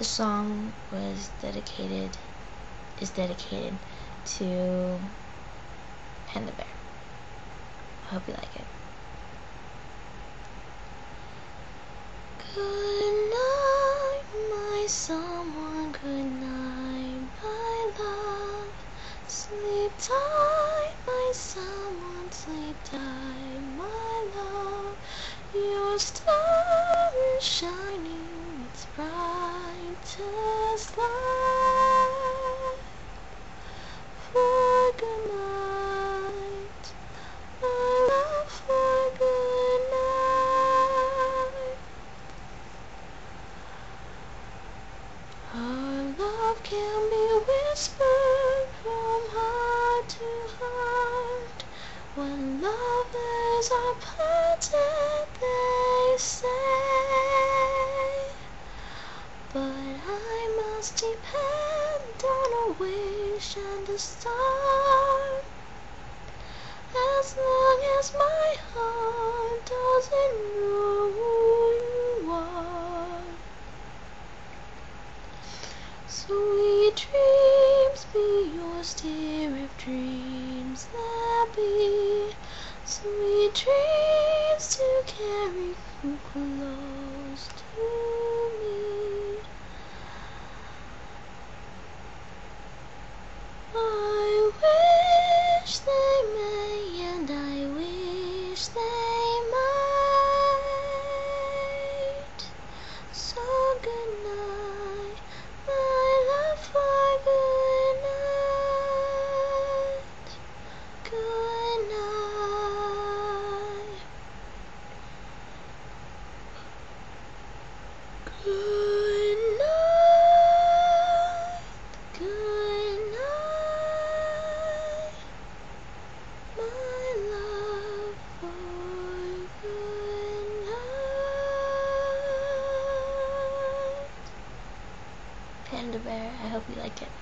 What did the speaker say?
This song was dedicated, is dedicated to Panda Bear. I hope you like it. Good night, my someone, good night, my love. Sleep tight, my someone, sleep tight, my love. Your star its brightest light. For good night, my love, for good night. Our love can be whispered from heart to heart. When lovers are parted, they I must depend on a wish and a star. As long as my heart doesn't know who you are. Sweet dreams be yours, dear, if dreams there be. Sweet dreams to carry you close to Good night. Good night. My love for good night. Panda Bear, I hope you like it.